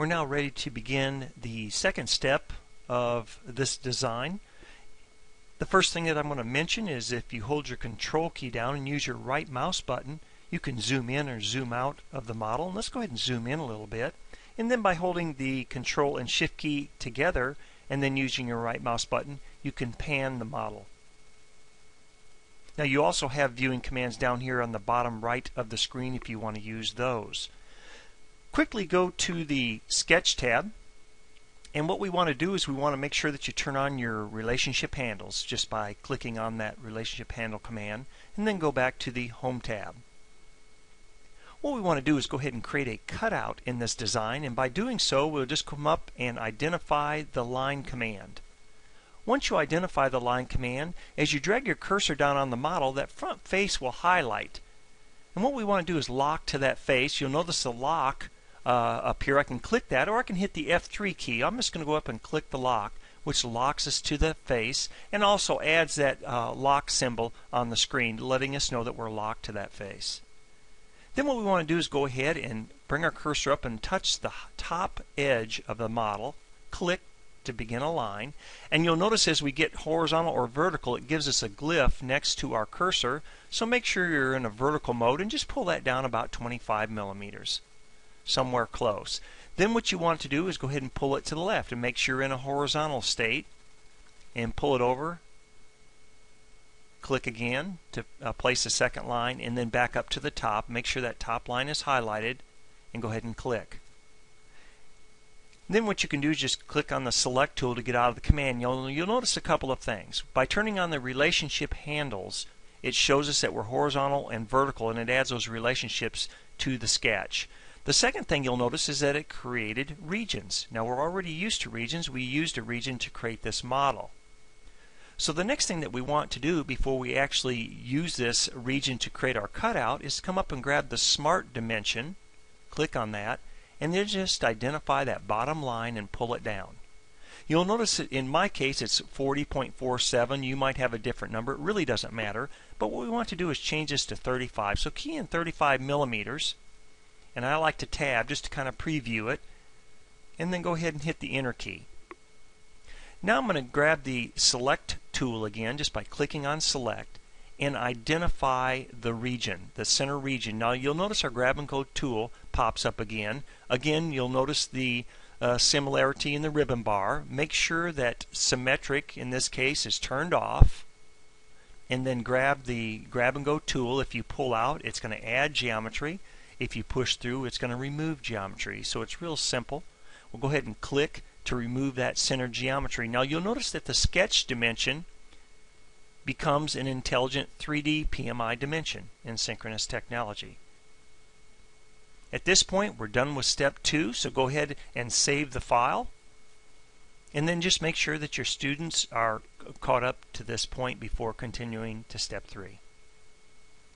We're now ready to begin the second step of this design. The first thing that I'm going to mention is if you hold your control key down and use your right mouse button, you can zoom in or zoom out of the model. And let's go ahead and zoom in a little bit. And then by holding the control and shift key together and then using your right mouse button, you can pan the model. Now you also have viewing commands down here on the bottom right of the screen if you want to use those. Quickly go to the Sketch tab and what we want to do is we want to make sure that you turn on your relationship handles just by clicking on that relationship handle command and then go back to the Home tab. What we want to do is go ahead and create a cutout in this design and by doing so we'll just come up and identify the line command. Once you identify the line command, as you drag your cursor down on the model, that front face will highlight. And what we want to do is lock to that face. You'll notice the lock uh, up here. I can click that or I can hit the F3 key. I'm just going to go up and click the lock which locks us to the face and also adds that uh, lock symbol on the screen letting us know that we're locked to that face. Then what we want to do is go ahead and bring our cursor up and touch the top edge of the model. Click to begin a line. And you'll notice as we get horizontal or vertical, it gives us a glyph next to our cursor. So make sure you're in a vertical mode and just pull that down about 25 millimeters, somewhere close. Then what you want to do is go ahead and pull it to the left and make sure you're in a horizontal state and pull it over click again to uh, place a second line and then back up to the top. Make sure that top line is highlighted and go ahead and click. Then what you can do is just click on the select tool to get out of the command. You'll, you'll notice a couple of things. By turning on the relationship handles, it shows us that we're horizontal and vertical and it adds those relationships to the sketch. The second thing you'll notice is that it created regions. Now we're already used to regions. We used a region to create this model. So the next thing that we want to do before we actually use this region to create our cutout is come up and grab the smart dimension, click on that, and then just identify that bottom line and pull it down. You'll notice that in my case it's 40.47. You might have a different number. It really doesn't matter. But what we want to do is change this to 35. So key in 35 millimeters. And I like to tab just to kind of preview it. And then go ahead and hit the enter key. Now I'm going to grab the select tool again just by clicking on select and identify the region, the center region. Now you'll notice our grab and go tool pops up again. Again, you'll notice the uh, similarity in the ribbon bar. Make sure that symmetric in this case is turned off and then grab the grab and go tool. If you pull out, it's going to add geometry. If you push through, it's going to remove geometry. So it's real simple. We'll go ahead and click to remove that center geometry. Now you'll notice that the sketch dimension becomes an intelligent 3D PMI dimension in synchronous technology. At this point we're done with step two so go ahead and save the file and then just make sure that your students are caught up to this point before continuing to step three.